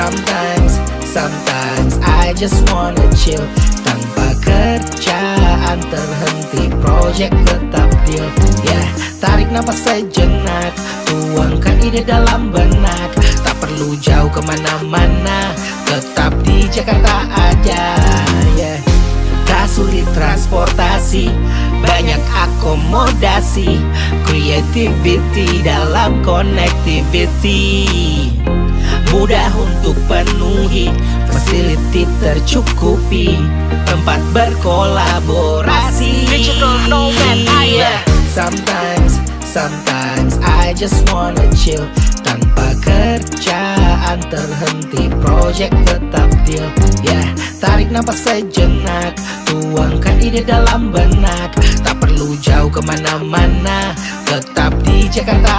Sometimes, sometimes I just wanna chill. Tanpa kerjaan terhenti Project tetap deal Yeah, tarik nafas sejenak Tuangkan ide dalam benak. Tak perlu jauh ke mana-mana Tetap di Jakarta aja. Yeah Tak sulit transportasi Banyak akomodasi. Creativity dalam connectivity Mudah untuk penuhi. Facility tercukupi. Tempat berkolaborasi. Digital nomad, Yeah. Sometimes, sometimes I just wanna chill. Tanpa kerjaan terhenti Project tetap deal. Yeah, tarik nafas sejenak. Tuangkan ide dalam benak. Tak perlu jauh ke mana-mana. Tetap di Jakarta